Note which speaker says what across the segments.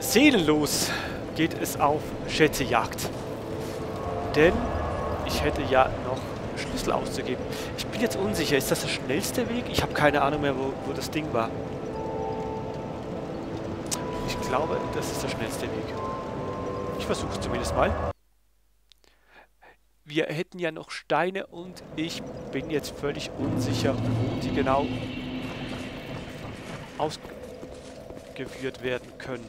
Speaker 1: seelenlos geht es auf Schätzejagd. Denn ich hätte ja noch Schlüssel auszugeben. Ich bin jetzt unsicher. Ist das der schnellste Weg? Ich habe keine Ahnung mehr, wo, wo das Ding war. Ich glaube, das ist der schnellste Weg. Ich versuche zumindest mal. Wir hätten ja noch Steine und ich bin jetzt völlig unsicher, wo die genau ausgeführt werden können.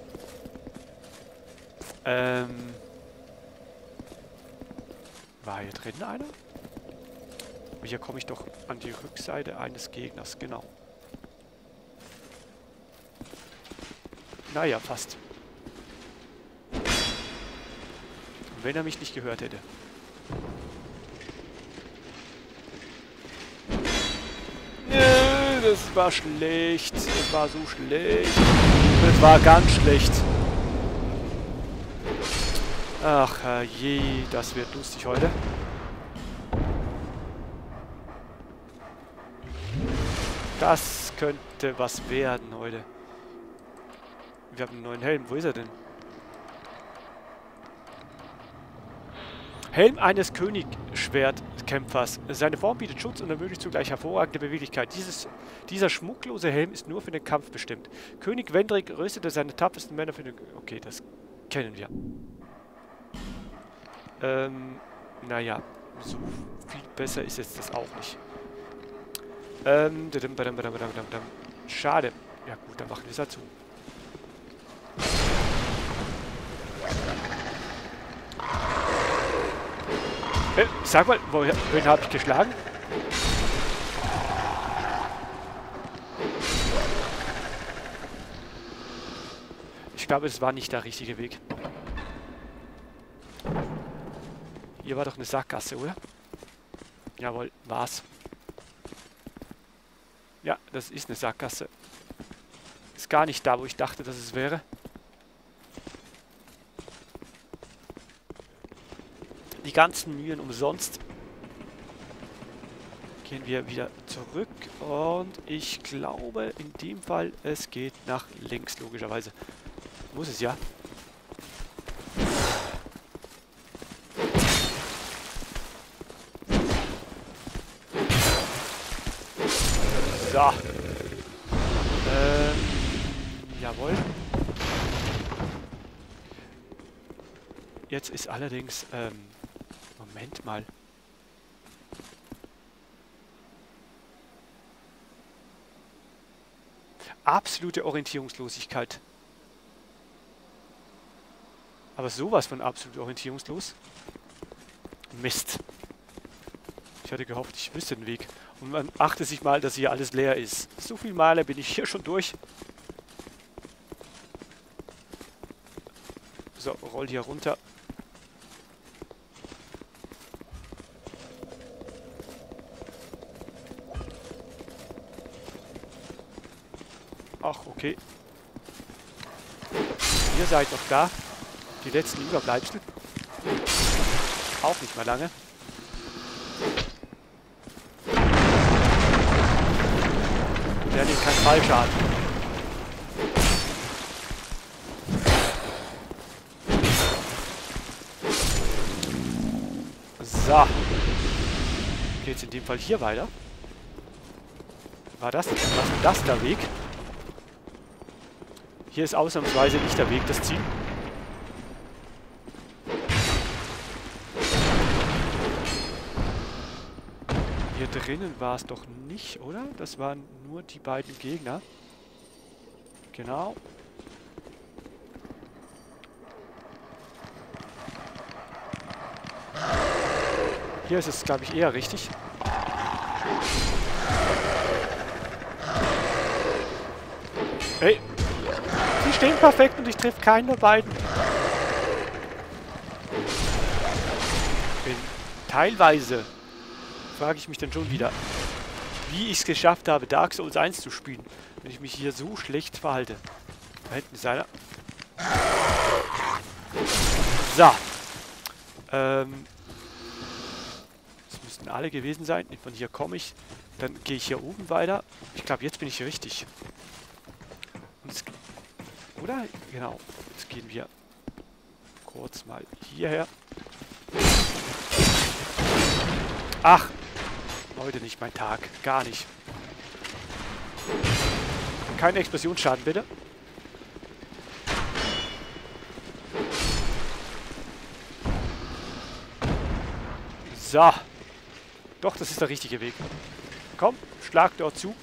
Speaker 1: Ähm... War hier drin einer? Hier komme ich doch an die Rückseite eines Gegners, genau. Naja, fast. Wenn er mich nicht gehört hätte. Nö, das war schlecht. Das war so schlecht. Das war ganz schlecht. Ach je, das wird lustig heute. Das könnte was werden heute. Wir haben einen neuen Helm. Wo ist er denn? Helm eines Königschwertkämpfers. Seine Form bietet Schutz und ermöglicht zugleich hervorragende Beweglichkeit. Dieses, dieser schmucklose Helm ist nur für den Kampf bestimmt. König Wendrik rüstete seine tapfersten Männer für den... Okay, das kennen wir. Ähm, naja, so viel besser ist jetzt das auch nicht. Ähm, schade. Ja gut, dann machen wir es dazu. Äh, sag mal, wohin habe ich geschlagen? Ich glaube, es war nicht der richtige Weg. Hier war doch eine Sackgasse, oder? Jawohl, war's. Ja, das ist eine Sackgasse. Ist gar nicht da, wo ich dachte, dass es wäre. Die ganzen Mühen umsonst. Gehen wir wieder zurück. Und ich glaube, in dem Fall, es geht nach links, logischerweise. Muss es ja. So. Ähm, jawohl. Jetzt ist allerdings, ähm, Moment mal. Absolute Orientierungslosigkeit. Aber sowas von absolut orientierungslos. Mist. Ich hatte gehofft, ich wüsste den Weg. Und man achte sich mal, dass hier alles leer ist. So viele Male bin ich hier schon durch. So, roll hier runter. Ach, okay. Ihr seid noch da. Die letzten Überbleibsel. Auch nicht mehr lange. Der nimmt keinen Fallschaden. So. Geht's in dem Fall hier weiter? War das, was ist das der Weg? Hier ist ausnahmsweise nicht der Weg, das Ziel. Hier drinnen war es doch nicht, oder? Das waren nur die beiden Gegner. Genau. Hier ist es, glaube ich, eher richtig. Hey! Stehen perfekt und ich treffe keinen der beiden. Bin teilweise frage ich mich dann schon wieder, wie ich es geschafft habe, Dark Souls 1 zu spielen, wenn ich mich hier so schlecht verhalte. Da hinten ist einer. So. Ähm. Das müssten alle gewesen sein. Von hier komme ich. Dann gehe ich hier oben weiter. Ich glaube, jetzt bin ich richtig. Oder? Genau. Jetzt gehen wir kurz mal hierher. Ach! Heute nicht mein Tag. Gar nicht. Kein Explosionsschaden, bitte. So. Doch, das ist der richtige Weg. Komm, schlag dort zu.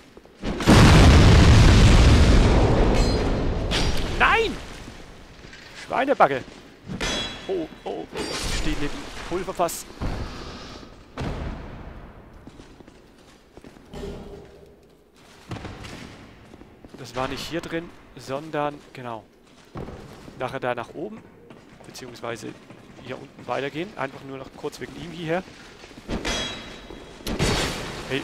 Speaker 1: Nein! Schweinebacke. Oh, oh, ich stehe neben Pulverfass. Das war nicht hier drin, sondern, genau, nachher da nach oben, beziehungsweise hier unten weitergehen. Einfach nur noch kurz wegen ihm hierher. Hey.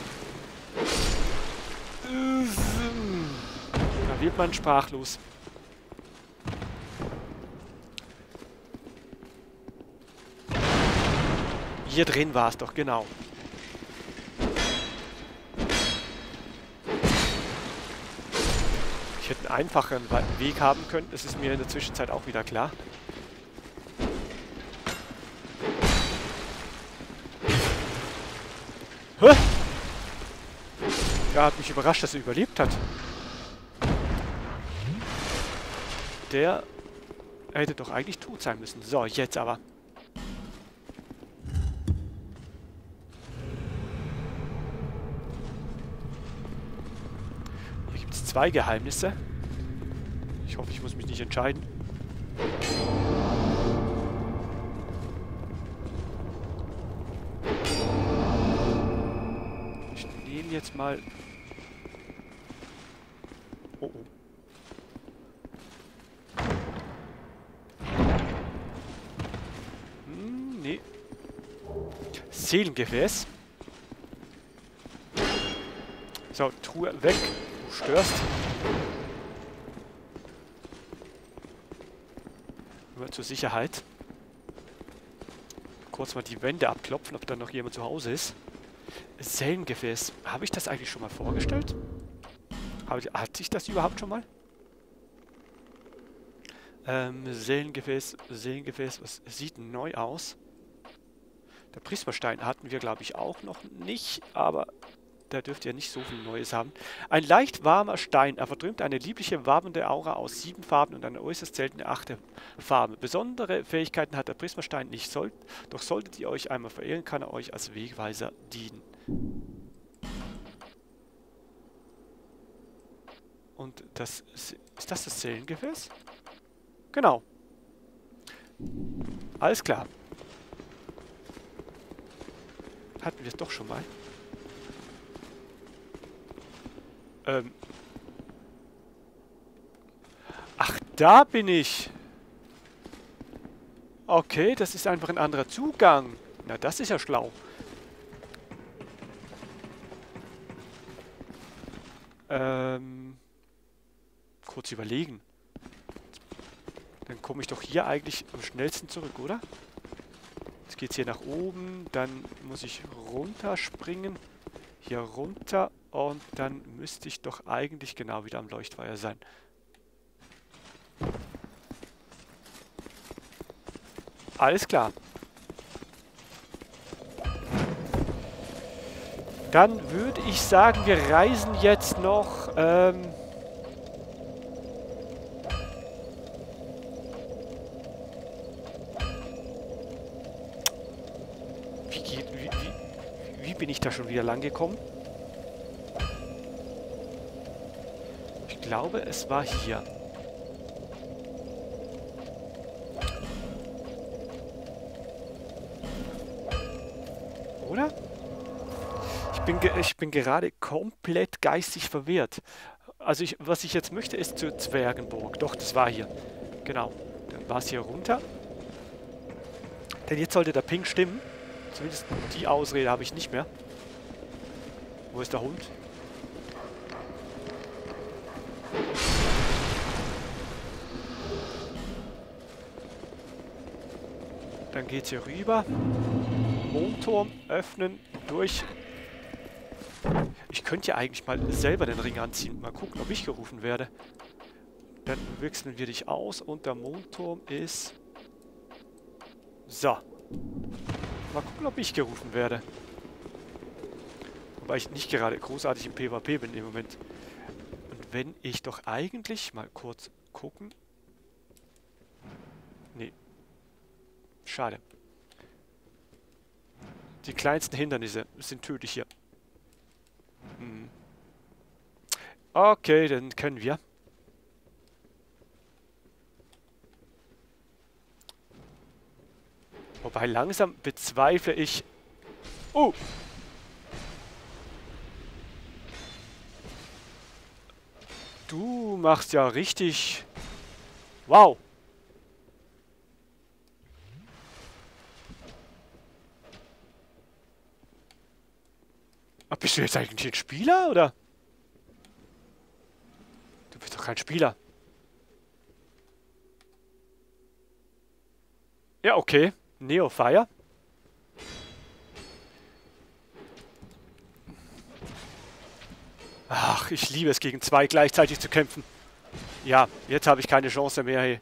Speaker 1: Da wird man sprachlos. Hier drin war es doch, genau. Ich hätte einen einfacheren Weg haben können, das ist mir in der Zwischenzeit auch wieder klar. Hä? Ja, hat mich überrascht, dass er überlebt hat. Der hätte doch eigentlich tot sein müssen. So, jetzt aber. Zwei Geheimnisse. Ich hoffe, ich muss mich nicht entscheiden. Ich nehme jetzt mal... Oh, oh. Hm, nee. Seelengefäß. So, Truhe weg störst. Nur zur Sicherheit. Kurz mal die Wände abklopfen, ob da noch jemand zu Hause ist. Sellengefäß. Habe ich das eigentlich schon mal vorgestellt? Habe, hat sich das überhaupt schon mal? Ähm, Seelengefäß, Seelengefäß, was sieht neu aus? Der Prismastein hatten wir, glaube ich, auch noch nicht, aber der dürfte ja nicht so viel Neues haben. Ein leicht warmer Stein. Er vertrümmt eine liebliche, wabernde Aura aus sieben Farben und eine äußerst seltene achte Farbe. Besondere Fähigkeiten hat der Prismastein nicht, soll, doch solltet ihr euch einmal verehren, kann er euch als Wegweiser dienen. Und das ist, das das Zellengefäß? Genau. Alles klar. Hatten wir es doch schon mal. Ähm. Ach, da bin ich. Okay, das ist einfach ein anderer Zugang. Na, das ist ja schlau. Ähm. Kurz überlegen. Dann komme ich doch hier eigentlich am schnellsten zurück, oder? Jetzt geht es hier nach oben. Dann muss ich runterspringen. Hier runter und dann müsste ich doch eigentlich genau wieder am Leuchtfeuer sein. Alles klar. Dann würde ich sagen, wir reisen jetzt noch... Ähm wie, geht, wie, wie, wie bin ich da schon wieder lang gekommen? glaube, es war hier. Oder? Ich bin, ich bin gerade komplett geistig verwirrt. Also ich, was ich jetzt möchte, ist zur Zwergenburg. Doch, das war hier. Genau. Dann war es hier runter. Denn jetzt sollte der Ping stimmen. Zumindest die Ausrede habe ich nicht mehr. Wo ist der Hund? Dann geht hier rüber. Mondturm öffnen, durch. Ich könnte ja eigentlich mal selber den Ring anziehen. Mal gucken, ob ich gerufen werde. Dann wechseln wir dich aus und der Mondturm ist... So. Mal gucken, ob ich gerufen werde. Wobei ich nicht gerade großartig im PvP bin im Moment. Und wenn ich doch eigentlich mal kurz gucken... Nee. Schade. Die kleinsten Hindernisse sind tödlich hier. Hm. Okay, dann können wir. Wobei langsam bezweifle ich... Oh! Du machst ja richtig... Wow! Bist du jetzt eigentlich ein Spieler, oder? Du bist doch kein Spieler. Ja, okay. Neofire. Ach, ich liebe es, gegen zwei gleichzeitig zu kämpfen. Ja, jetzt habe ich keine Chance mehr. Hey.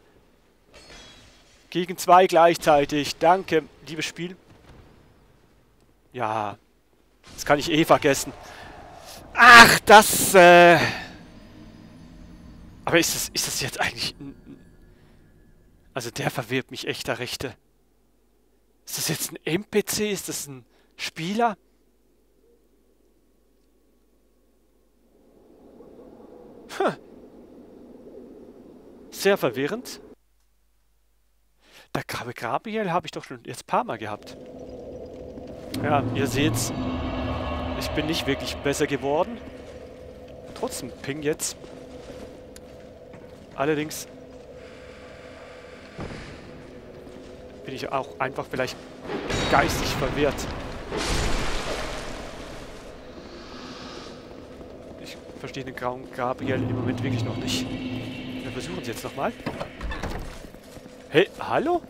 Speaker 1: Gegen zwei gleichzeitig. Danke, liebes Spiel. Ja, das kann ich eh vergessen. Ach, das, äh... Aber ist das, ist das jetzt eigentlich... Also der verwirrt mich echter Rechte. Ist das jetzt ein NPC? Ist das ein Spieler? Sehr verwirrend. Der Grabe Gabriel habe ich doch schon jetzt ein paar Mal gehabt. Ja, ihr seht's. Ich bin nicht wirklich besser geworden. Trotzdem Ping jetzt. Allerdings bin ich auch einfach vielleicht geistig verwirrt. Ich verstehe den grauen Gabriel im Moment wirklich noch nicht. Wir versuchen es jetzt nochmal. Hey, hallo?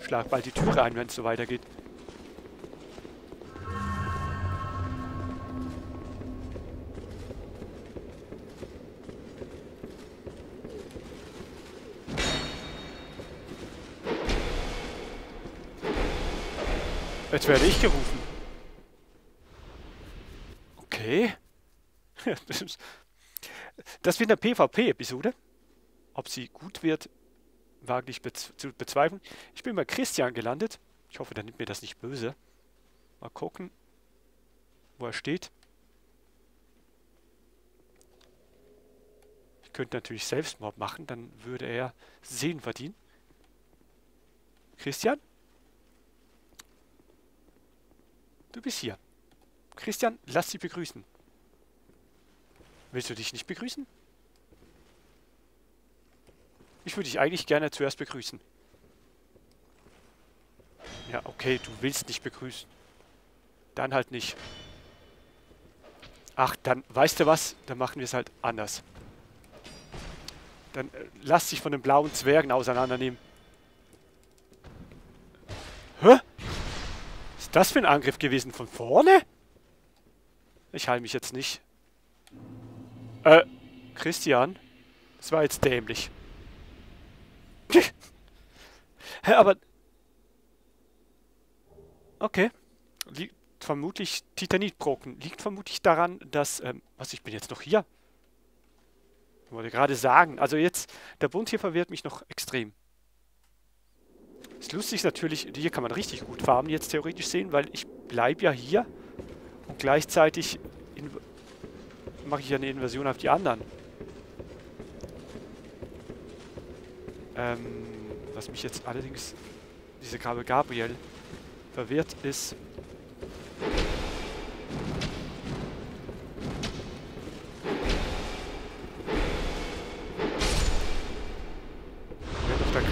Speaker 1: Schlag bald die Türe ein, wenn es so weitergeht. Jetzt werde ich gerufen. Okay. Das wird eine PvP-Episode. Ob sie gut wird, wage ich bez zu bezweifeln. Ich bin bei Christian gelandet. Ich hoffe, der nimmt mir das nicht böse. Mal gucken, wo er steht. Ich könnte natürlich Selbstmord machen, dann würde er Sehen verdienen. Christian? Du bist hier. Christian, lass sie begrüßen. Willst du dich nicht begrüßen? Ich würde dich eigentlich gerne zuerst begrüßen. Ja, okay, du willst nicht begrüßen. Dann halt nicht. Ach, dann, weißt du was? Dann machen wir es halt anders. Dann äh, lass dich von den blauen Zwergen auseinandernehmen. Hä? das für ein Angriff gewesen? Von vorne? Ich heile mich jetzt nicht. Äh, Christian? Das war jetzt dämlich. Hä, aber... Okay. Liegt vermutlich Titanitbrocken. Liegt vermutlich daran, dass... Ähm, was, ich bin jetzt noch hier? Ich wollte gerade sagen. Also jetzt, der Bund hier verwirrt mich noch extrem. Das lustig ist natürlich, hier kann man richtig gut farmen jetzt theoretisch sehen, weil ich bleibe ja hier und gleichzeitig mache ich ja eine Inversion auf die anderen. Ähm, was mich jetzt allerdings, diese Kabel Gabriel, verwirrt ist,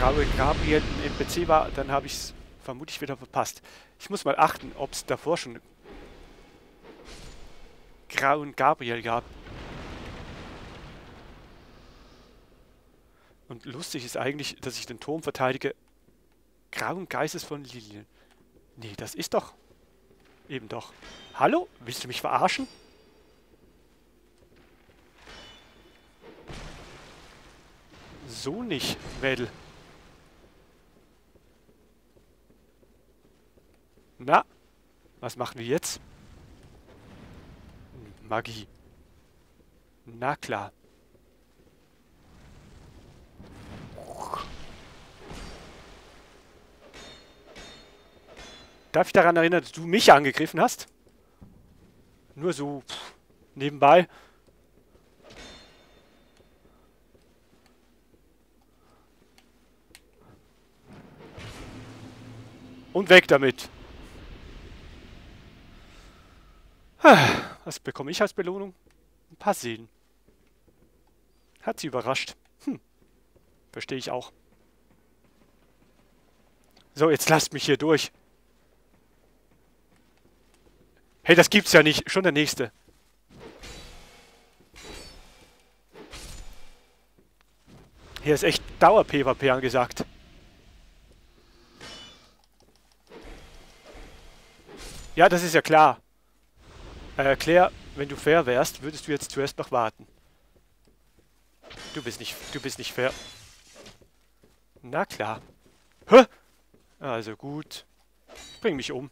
Speaker 1: Gabriel, Gabriel im PC war, dann habe ich es vermutlich wieder verpasst. Ich muss mal achten, ob es davor schon Grauen Gabriel gab. Und lustig ist eigentlich, dass ich den Turm verteidige. Grauen Geistes von Lilien. Nee, das ist doch... Eben doch. Hallo? Willst du mich verarschen? So nicht, Mädel. Na, was machen wir jetzt? Magie. Na klar. Darf ich daran erinnern, dass du mich angegriffen hast? Nur so pff, nebenbei. Und weg damit. Was bekomme ich als Belohnung? Ein paar Seelen. Hat sie überrascht. Hm. Verstehe ich auch. So, jetzt lasst mich hier durch. Hey, das gibt's ja nicht. Schon der nächste. Hier ist echt Dauer-PvP angesagt. Ja, das ist ja klar. Äh, Claire, wenn du fair wärst, würdest du jetzt zuerst noch warten. Du bist nicht, du bist nicht fair. Na klar. Hä? Also gut. Bring mich um.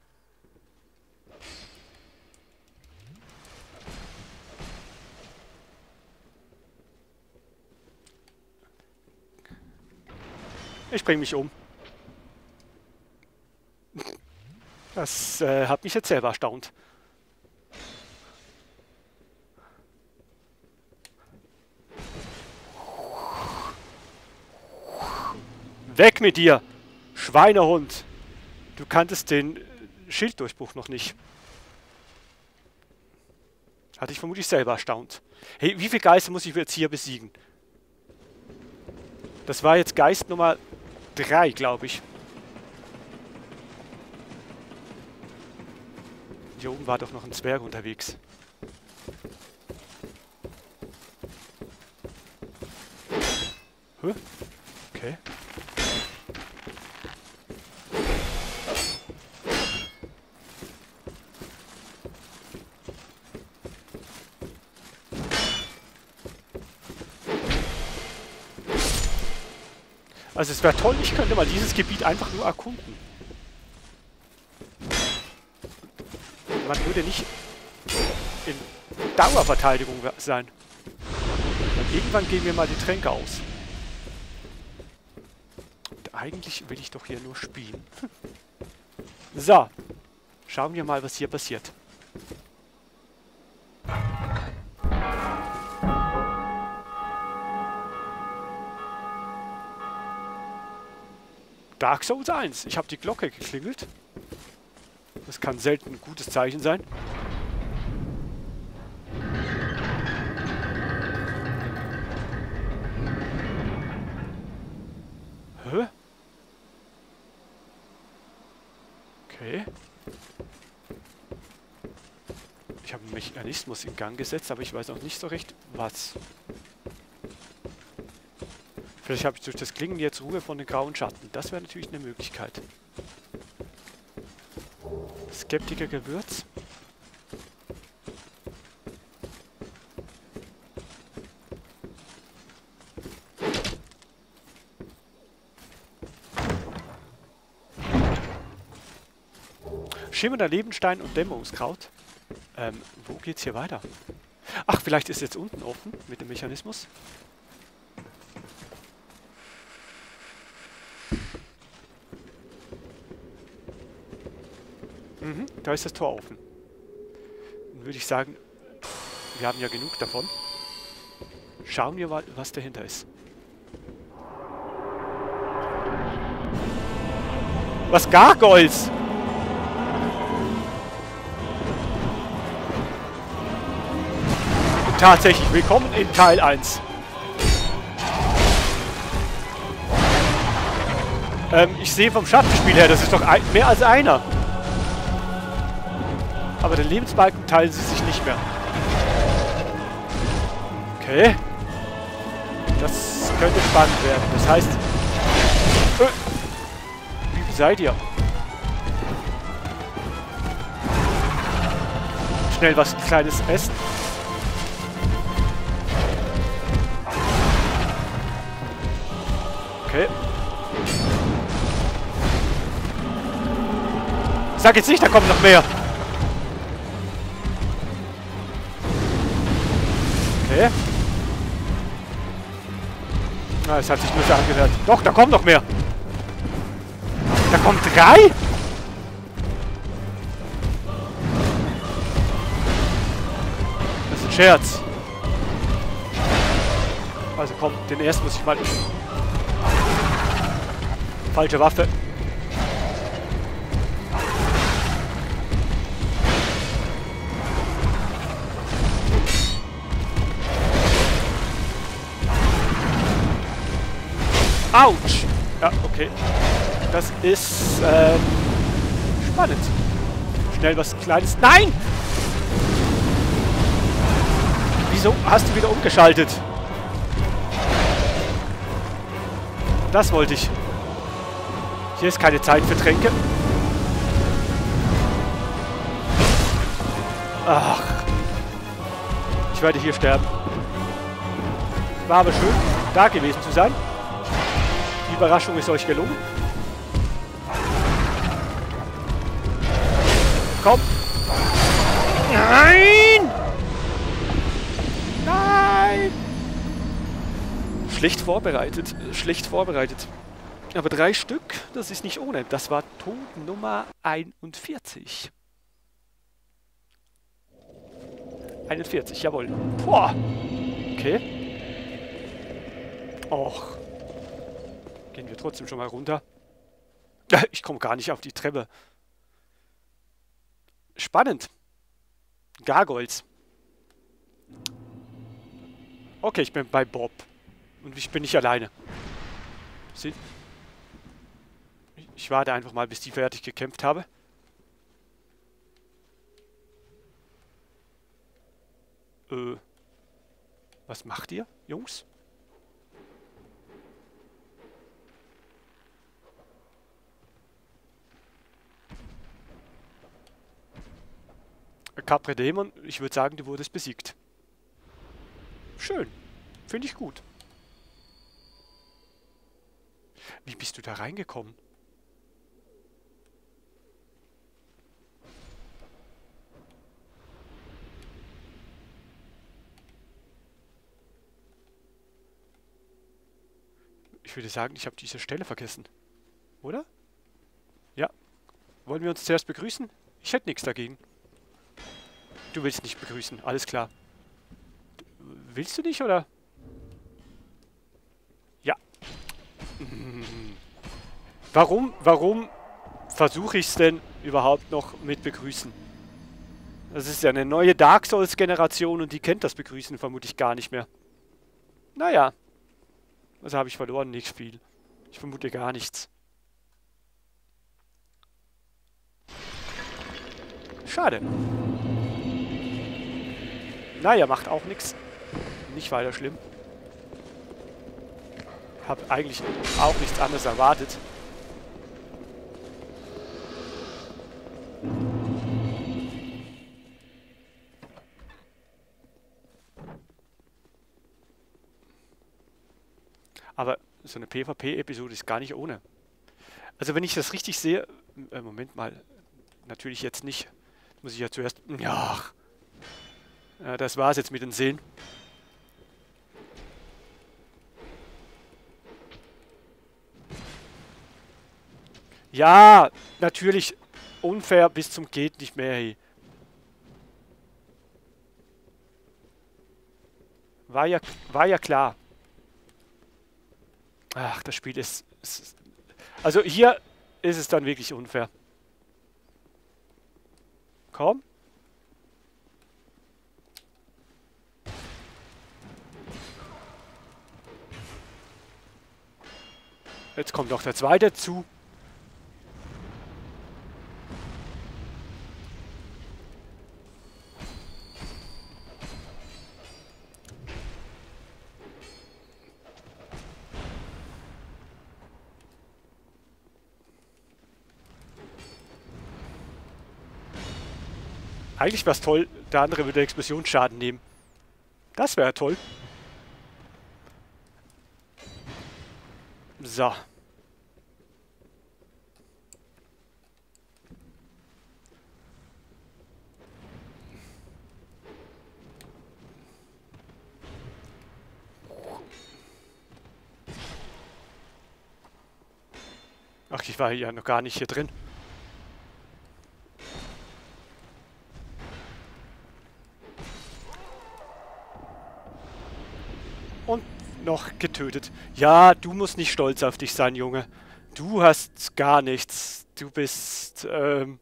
Speaker 1: Ich bring mich um. Das äh, hat mich jetzt selber erstaunt. Weg mit dir! Schweinehund! Du kanntest den Schilddurchbruch noch nicht. Hatte ich vermutlich selber erstaunt. Hey, wie viele Geister muss ich jetzt hier besiegen? Das war jetzt Geist Nummer 3, glaube ich. Hier oben war doch noch ein Zwerg unterwegs. Hä? Okay. Also es wäre toll, ich könnte mal dieses Gebiet einfach nur erkunden. Man würde nicht in Dauerverteidigung sein. Und irgendwann gehen mir mal die Tränke aus. Und eigentlich will ich doch hier nur spielen. so. Schauen wir mal, was hier passiert. Dark Souls 1. Ich habe die Glocke geklingelt. Das kann selten ein gutes Zeichen sein. Hä? Okay. Ich habe einen Mechanismus in Gang gesetzt, aber ich weiß auch nicht so recht, was. Vielleicht habe ich durch das Klingen jetzt Ruhe von den grauen Schatten. Das wäre natürlich eine Möglichkeit. Skeptiker Gewürz. Schimmernder Lebenstein und Dämmerungskraut. Ähm, wo geht's hier weiter? Ach, vielleicht ist jetzt unten offen mit dem Mechanismus. Da ist das Tor offen. Dann würde ich sagen, wir haben ja genug davon. Schauen wir mal, was dahinter ist. Was Gargoyles? Tatsächlich, willkommen in Teil 1. Ähm, ich sehe vom Schattenspiel her, das ist doch ein, mehr als einer. Aber den Lebensbalken teilen sie sich nicht mehr. Okay. Das könnte spannend werden. Das heißt... Wie seid ihr? Schnell was Kleines essen. Okay. Sag jetzt nicht, da kommen noch mehr. Na, es hat sich nur so angehört. Doch, da kommen noch mehr. Da kommen drei? Das ist ein Scherz. Also komm, den ersten muss ich mal... Falsche Waffe. Autsch! Ja, okay. Das ist ähm, spannend. Schnell was Kleines. Nein! Wieso hast du wieder umgeschaltet? Das wollte ich. Hier ist keine Zeit für Tränke. Ach. Ich werde hier sterben. War aber schön, da gewesen zu sein. Überraschung ist euch gelungen. Komm. Nein! Nein! Schlecht vorbereitet. Schlecht vorbereitet. Aber drei Stück, das ist nicht ohne. Das war Tod Nummer 41. 41, jawohl. Boah. Okay. Och. Gehen wir trotzdem schon mal runter. Ich komme gar nicht auf die Treppe. Spannend. Gargoyles. Okay, ich bin bei Bob. Und ich bin nicht alleine. Sie ich warte einfach mal, bis die fertig gekämpft habe. Äh. Was macht ihr, Jungs? Capre Dämon, ich würde sagen, du wurdest besiegt. Schön. Finde ich gut. Wie bist du da reingekommen? Ich würde sagen, ich habe diese Stelle vergessen. Oder? Ja. Wollen wir uns zuerst begrüßen? Ich hätte nichts dagegen. Du willst nicht begrüßen, alles klar. Willst du nicht, oder? Ja. Warum, warum versuche ich es denn überhaupt noch mit Begrüßen? Das ist ja eine neue Dark Souls-Generation und die kennt das Begrüßen vermutlich gar nicht mehr. Naja. Was habe ich verloren? Nicht viel. Ich vermute gar nichts. Schade. Naja, macht auch nichts. Nicht weiter schlimm. Hab eigentlich auch nichts anderes erwartet. Aber so eine PvP-Episode ist gar nicht ohne. Also wenn ich das richtig sehe... Äh, Moment mal. Natürlich jetzt nicht. Muss ich ja zuerst... Ja, ja, das war's jetzt mit den Seen. Ja, natürlich unfair bis zum geht nicht mehr. Hey. War ja, war ja klar. Ach, das Spiel ist, ist... Also hier ist es dann wirklich unfair. Komm. Jetzt kommt noch der zweite zu. Eigentlich wäre es toll, der andere würde Explosionsschaden nehmen. Das wäre toll. So. Ach, ich war ja noch gar nicht hier drin. Und noch getötet. Ja, du musst nicht stolz auf dich sein, Junge. Du hast gar nichts. Du bist, ähm,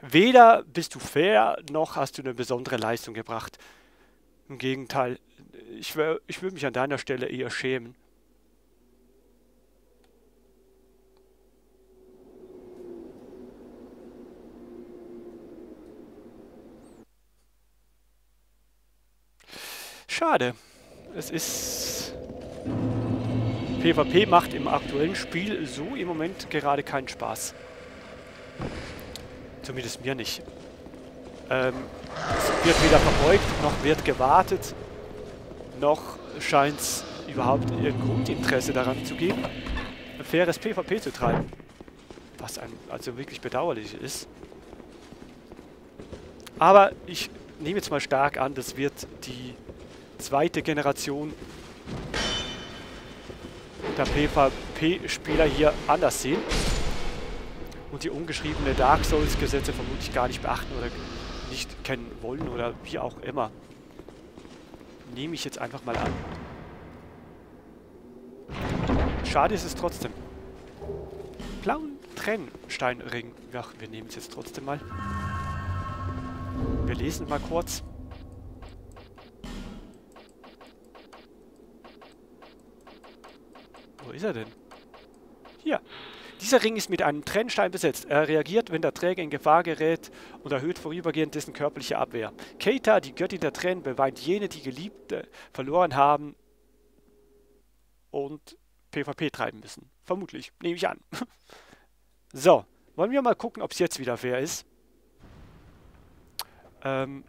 Speaker 1: weder bist du fair, noch hast du eine besondere Leistung gebracht. Im Gegenteil, ich, ich würde mich an deiner Stelle eher schämen. Schade. Es ist... PvP macht im aktuellen Spiel so im Moment gerade keinen Spaß. Zumindest mir nicht. Ähm, es wird weder verbeugt, noch wird gewartet, noch scheint es überhaupt ihr Grundinteresse daran zu geben, ein faires PvP zu treiben. Was einem also wirklich bedauerlich ist. Aber ich nehme jetzt mal stark an, das wird die zweite Generation der PvP-Spieler hier anders sehen und die ungeschriebene Dark Souls-Gesetze vermutlich gar nicht beachten oder nicht kennen wollen oder wie auch immer. Nehme ich jetzt einfach mal an. Schade ist es trotzdem. Blauen Trennsteinring. Ja, wir nehmen es jetzt trotzdem mal. Wir lesen mal kurz. Ist er denn? Hier. Dieser Ring ist mit einem Trennstein besetzt. Er reagiert, wenn der Träger in Gefahr gerät und erhöht vorübergehend dessen körperliche Abwehr. Keita, die Göttin der Tränen, beweint jene, die Geliebte verloren haben und PvP treiben müssen. Vermutlich, nehme ich an. so, wollen wir mal gucken, ob es jetzt wieder fair ist. Ähm,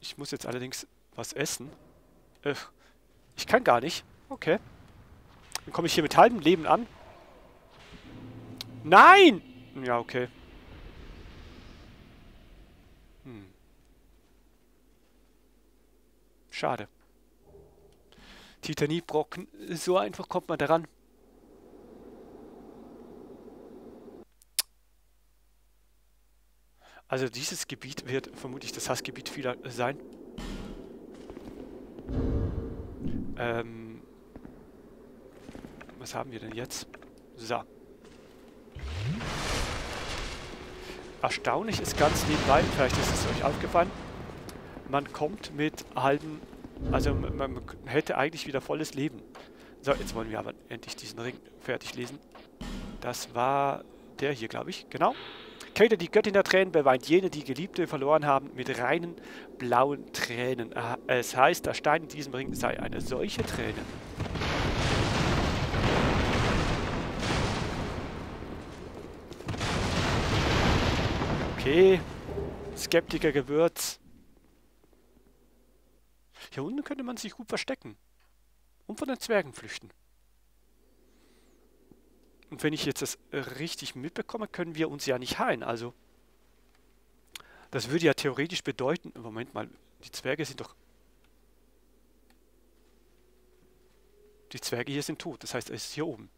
Speaker 1: ich muss jetzt allerdings was essen. Äh, ich kann gar nicht. Okay. Dann komme ich hier mit halbem Leben an. Nein! Ja, okay. Hm. Schade. Titaniebrocken, so einfach kommt man daran. Also dieses Gebiet wird vermutlich das Hassgebiet vieler sein. Ähm, was haben wir denn jetzt? So. Erstaunlich ist ganz nebenbei, vielleicht ist es euch aufgefallen, man kommt mit halben, also man hätte eigentlich wieder volles Leben. So, jetzt wollen wir aber endlich diesen Ring fertig lesen. Das war der hier, glaube ich. Genau. Kate, die Göttin der Tränen, beweint jene, die Geliebte verloren haben, mit reinen blauen Tränen. Es heißt, der Stein in diesem Ring sei eine solche Träne. Okay. Skeptiker-Gewürz. Hier unten könnte man sich gut verstecken. Und von den Zwergen flüchten. Und wenn ich jetzt das richtig mitbekomme, können wir uns ja nicht heilen. Also, das würde ja theoretisch bedeuten... Moment mal, die Zwerge sind doch... Die Zwerge hier sind tot. Das heißt, er ist hier oben.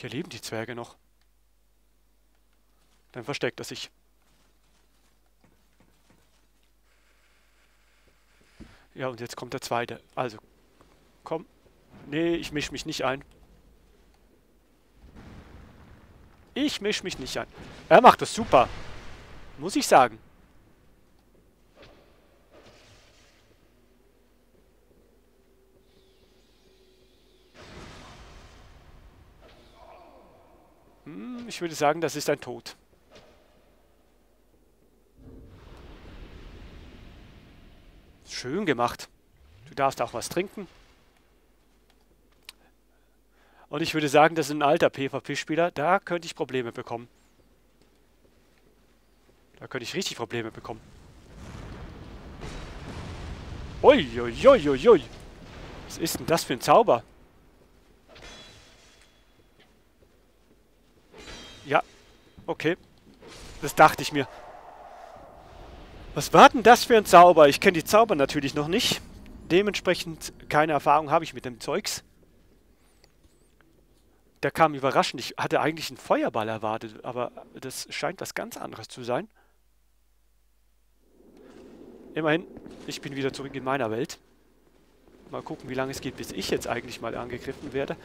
Speaker 1: Hier leben die Zwerge noch. Dann versteckt er sich. Ja, und jetzt kommt der zweite. Also, komm. Nee, ich misch mich nicht ein. Ich misch mich nicht ein. Er macht das super. Muss ich sagen. Ich würde sagen, das ist ein Tod. Schön gemacht. Du darfst auch was trinken. Und ich würde sagen, das ist ein alter PvP-Spieler. Da könnte ich Probleme bekommen. Da könnte ich richtig Probleme bekommen. Uiuiuiui. Was ist denn das für ein Zauber? Ja, okay. Das dachte ich mir. Was war denn das für ein Zauber? Ich kenne die Zauber natürlich noch nicht. Dementsprechend keine Erfahrung habe ich mit dem Zeugs. Der kam überraschend. Ich hatte eigentlich einen Feuerball erwartet, aber das scheint was ganz anderes zu sein. Immerhin, ich bin wieder zurück in meiner Welt. Mal gucken, wie lange es geht, bis ich jetzt eigentlich mal angegriffen werde.